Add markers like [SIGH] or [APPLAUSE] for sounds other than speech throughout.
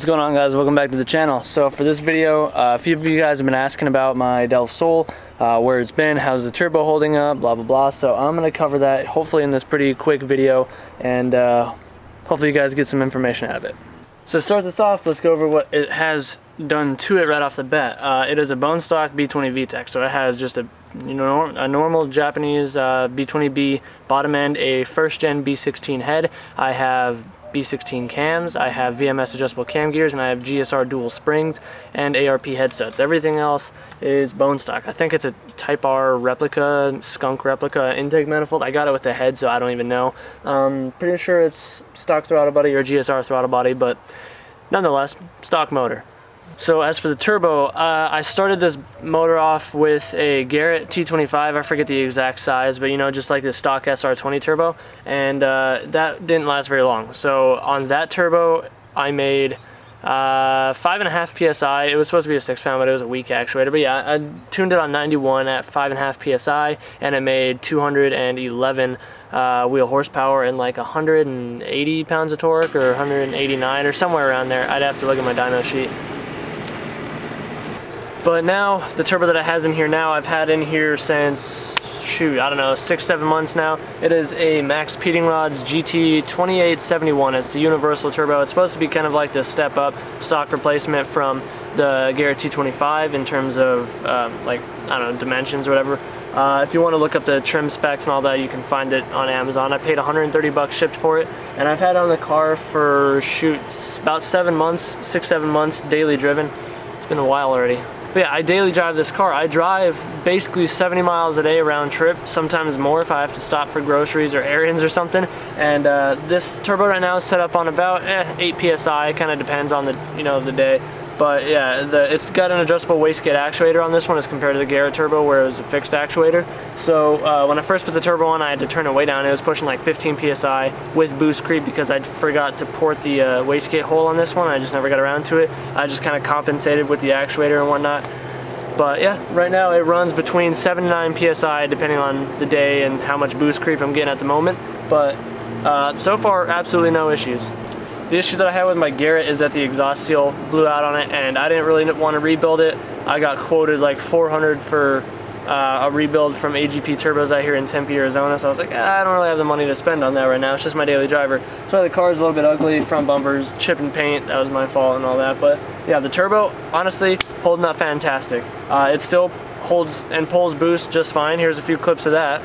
What's going on guys? Welcome back to the channel. So for this video, uh, a few of you guys have been asking about my Del Sol, uh, where it's been, how's the turbo holding up, blah blah blah. So I'm to cover that hopefully in this pretty quick video and uh, hopefully you guys get some information out of it. So to start this off, let's go over what it has done to it right off the bat. Uh, it is a bone stock B20 VTEC, so it has just a you know a normal Japanese uh, B20B bottom end, a first gen B16 head. I have B16 cams, I have VMS adjustable cam gears, and I have GSR dual springs and ARP head studs. Everything else is bone stock. I think it's a Type R replica, skunk replica intake manifold. I got it with the head, so I don't even know. Um, pretty sure it's stock throttle body or GSR throttle body, but nonetheless, stock motor. So as for the turbo, uh, I started this motor off with a Garrett T25, I forget the exact size, but you know, just like the stock SR20 turbo, and uh, that didn't last very long. So on that turbo, I made uh, five and a half PSI. It was supposed to be a six pound, but it was a weak actuator. But yeah, I tuned it on 91 at five and a half PSI, and it made 211 uh, wheel horsepower and like 180 pounds of torque or 189 or somewhere around there. I'd have to look at my dyno sheet. But now, the turbo that it has in here now, I've had in here since, shoot, I don't know, six, seven months now. It is a MaxPeedingRods GT 2871. It's the universal turbo. It's supposed to be kind of like the step up stock replacement from the Garrett T25 in terms of um, like, I don't know, dimensions or whatever. Uh, if you want to look up the trim specs and all that, you can find it on Amazon. I paid 130 bucks shipped for it, and I've had it on the car for, shoot, about seven months, six, seven months, daily driven. It's been a while already. But yeah, I daily drive this car. I drive basically 70 miles a day round trip, sometimes more if I have to stop for groceries or errands or something. And uh, this turbo right now is set up on about eh, 8 psi. It Kind of depends on the you know the day. But yeah, the, it's got an adjustable wastegate actuator on this one as compared to the Garrett Turbo where it was a fixed actuator. So uh, when I first put the turbo on, I had to turn it way down. It was pushing like 15 PSI with boost creep because I forgot to port the uh, wastegate hole on this one. I just never got around to it. I just kind of compensated with the actuator and whatnot. But yeah, right now it runs between 7 to 9 PSI depending on the day and how much boost creep I'm getting at the moment. But uh, so far, absolutely no issues. The issue that I had with my Garrett is that the exhaust seal blew out on it and I didn't really want to rebuild it. I got quoted like 400 for uh, a rebuild from AGP turbos out here in Tempe, Arizona. So I was like, ah, I don't really have the money to spend on that right now. It's just my daily driver. So the car's a little bit ugly, front bumpers, chip and paint. That was my fault and all that. But yeah, the turbo, honestly, holding up fantastic. Uh, it still holds and pulls boost just fine. Here's a few clips of that.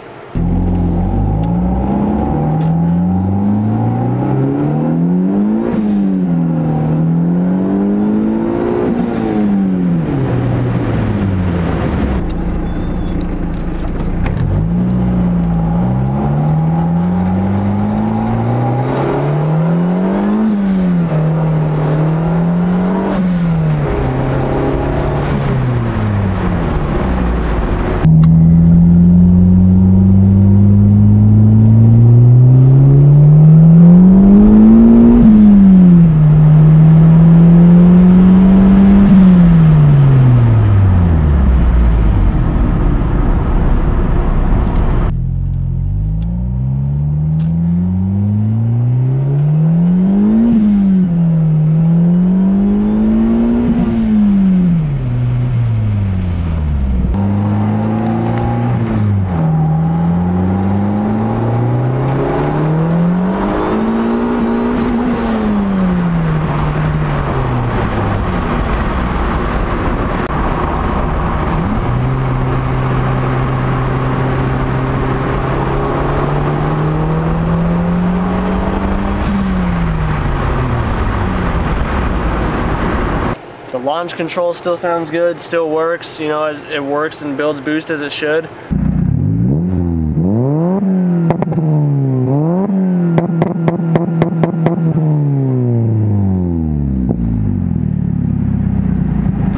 Launch control still sounds good, still works, you know, it, it works and builds boost as it should.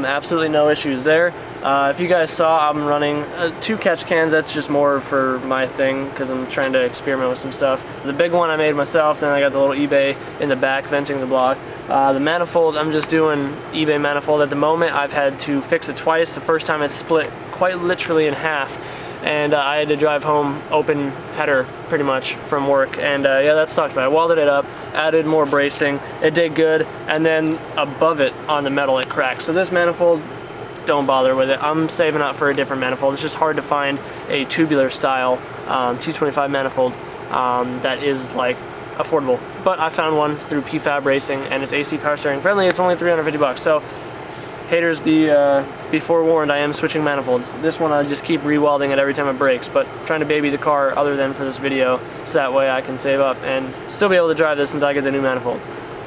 absolutely no issues there. Uh, if you guys saw, I'm running uh, two catch cans. That's just more for my thing because I'm trying to experiment with some stuff. The big one I made myself, then I got the little eBay in the back venting the block. Uh, the manifold, I'm just doing eBay manifold at the moment. I've had to fix it twice. The first time it split quite literally in half and uh, I had to drive home open header pretty much from work, and uh, yeah, that sucked. But I welded it up, added more bracing, it did good, and then above it on the metal it cracked. So this manifold, don't bother with it. I'm saving up for a different manifold. It's just hard to find a tubular style um, T25 manifold um, that is like affordable. But I found one through PFAB Racing, and it's AC power steering friendly. It's only 350 bucks. So haters be uh, be forewarned, I am switching manifolds. This one I just keep re-welding it every time it breaks, but trying to baby the car other than for this video, so that way I can save up and still be able to drive this until I get the new manifold.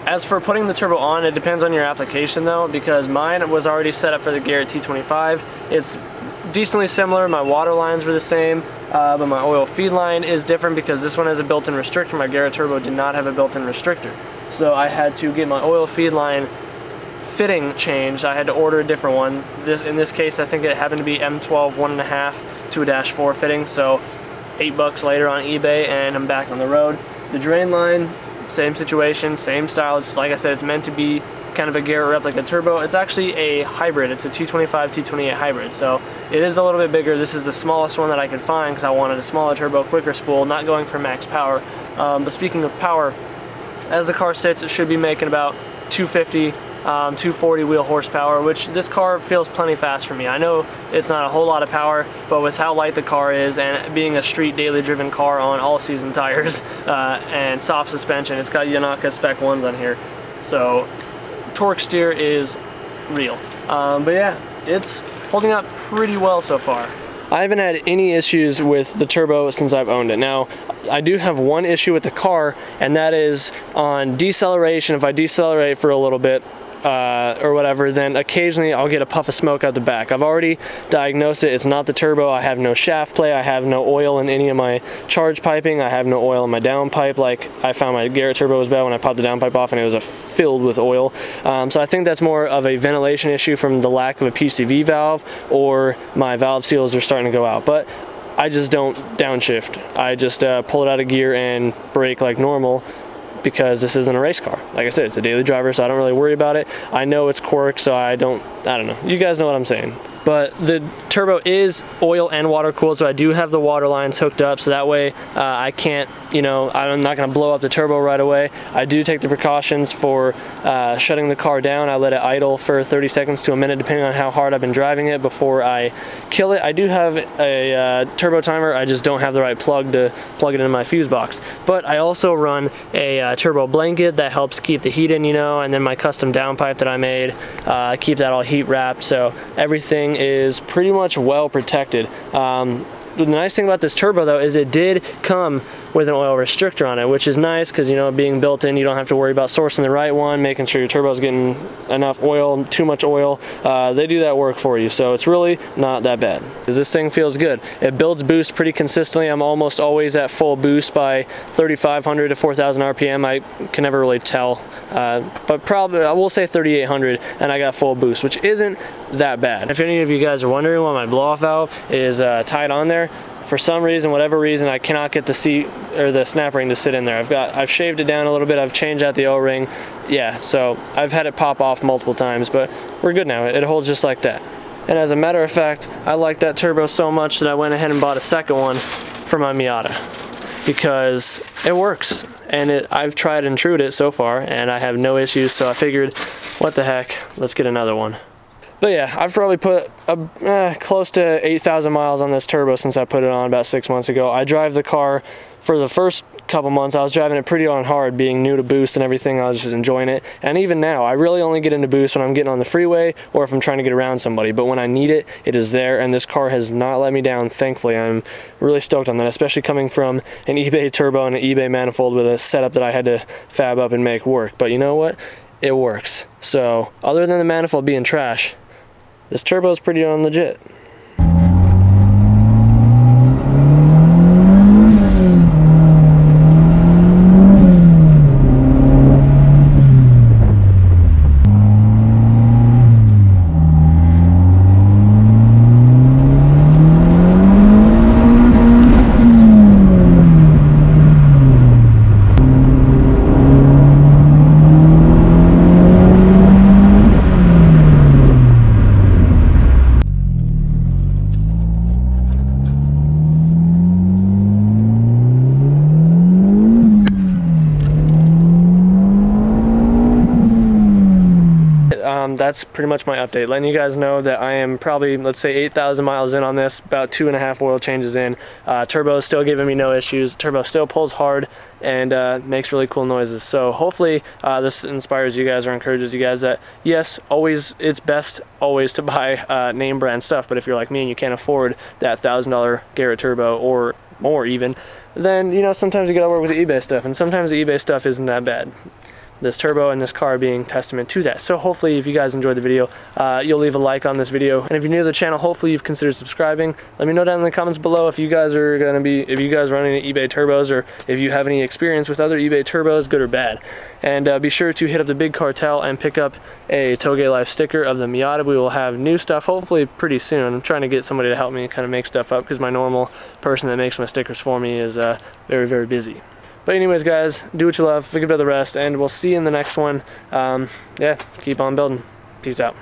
As for putting the turbo on, it depends on your application though, because mine was already set up for the Garrett T25. It's decently similar, my water lines were the same, uh, but my oil feed line is different because this one has a built-in restrictor. My Garrett Turbo did not have a built-in restrictor. So I had to get my oil feed line fitting changed. I had to order a different one. This, in this case, I think it happened to be M12 one and a half to a dash four fitting. So eight bucks later on eBay and I'm back on the road. The drain line, same situation, same style. It's, like I said, it's meant to be kind of a Garrett replica turbo. It's actually a hybrid. It's a T25, T28 hybrid. So it is a little bit bigger. This is the smallest one that I could find because I wanted a smaller turbo, quicker spool, not going for max power. Um, but speaking of power, as the car sits, it should be making about 250 um, 240 wheel horsepower, which this car feels plenty fast for me. I know it's not a whole lot of power, but with how light the car is and being a street daily driven car on all season tires [LAUGHS] uh, and soft suspension, it's got Yonaka Spec 1s on here. So torque steer is real. Um, but yeah, it's holding up pretty well so far. I haven't had any issues with the turbo since I've owned it. Now, I do have one issue with the car, and that is on deceleration. If I decelerate for a little bit, uh, or whatever, then occasionally I'll get a puff of smoke out the back. I've already diagnosed it. It's not the turbo. I have no shaft play. I have no oil in any of my charge piping. I have no oil in my downpipe. Like I found my Garrett turbo was bad when I popped the downpipe off and it was filled with oil. Um, so I think that's more of a ventilation issue from the lack of a PCV valve or my valve seals are starting to go out. But I just don't downshift. I just uh, pull it out of gear and brake like normal because this isn't a race car. Like I said, it's a daily driver, so I don't really worry about it. I know it's quirk, so I don't, I don't know. You guys know what I'm saying but the turbo is oil and water cooled so I do have the water lines hooked up so that way uh, I can't you know I'm not gonna blow up the turbo right away. I do take the precautions for uh, shutting the car down. I let it idle for 30 seconds to a minute depending on how hard I've been driving it before I kill it. I do have a uh, turbo timer. I just don't have the right plug to plug it in my fuse box. But I also run a uh, turbo blanket that helps keep the heat in you know and then my custom downpipe that I made uh, keep that all heat wrapped. So everything is pretty much well protected. Um, the nice thing about this turbo though is it did come with an oil restrictor on it, which is nice because you know being built in, you don't have to worry about sourcing the right one, making sure your turbo is getting enough oil, too much oil. Uh, they do that work for you, so it's really not that bad. Because this thing feels good. It builds boost pretty consistently. I'm almost always at full boost by 3,500 to 4,000 RPM. I can never really tell, uh, but probably I will say 3,800, and I got full boost, which isn't that bad. If any of you guys are wondering why my blow-off valve is uh, tied on there, for some reason, whatever reason, I cannot get the seat or the snap ring to sit in there. I've got, I've shaved it down a little bit. I've changed out the O-ring. Yeah, so I've had it pop off multiple times, but we're good now. It holds just like that. And as a matter of fact, I like that turbo so much that I went ahead and bought a second one for my Miata because it works. And it, I've tried and trued it so far and I have no issues. So I figured, what the heck, let's get another one. But yeah, I've probably put a, eh, close to 8,000 miles on this turbo since I put it on about six months ago. I drive the car for the first couple months. I was driving it pretty on hard, being new to boost and everything. I was just enjoying it. And even now, I really only get into boost when I'm getting on the freeway or if I'm trying to get around somebody. But when I need it, it is there. And this car has not let me down, thankfully. I'm really stoked on that, especially coming from an [LAUGHS] eBay turbo and an eBay manifold with a setup that I had to fab up and make work. But you know what? It works. So other than the manifold being trash, this turbo is pretty darn legit. That's pretty much my update. Letting you guys know that I am probably, let's say 8,000 miles in on this, about two and a half oil changes in. Uh, turbo is still giving me no issues. Turbo still pulls hard and uh, makes really cool noises. So hopefully uh, this inspires you guys or encourages you guys that yes, always it's best always to [LAUGHS] buy uh, name brand stuff. But if you're like me and you can't afford that thousand dollar Garrett turbo or more even, then you know sometimes you gotta work with the eBay stuff, and sometimes the eBay stuff isn't that bad this turbo and this car being testament to that. So hopefully if you guys enjoyed the video, uh, you'll leave a like on this video. And if you're new to the channel, hopefully you've considered subscribing. Let me know down in the comments below if you guys are gonna be, if you guys run any eBay turbos or if you have any experience with other eBay turbos, good or bad. And uh, be sure to hit up the Big Cartel and pick up a Touge Life sticker of the Miata. We will have new stuff hopefully pretty soon. I'm trying to get somebody to help me kind of make stuff up because my normal person that makes my stickers for me is uh, very, very busy. But anyways, guys, do what you love, forget about the rest, and we'll see you in the next one. Um, yeah, keep on building. Peace out.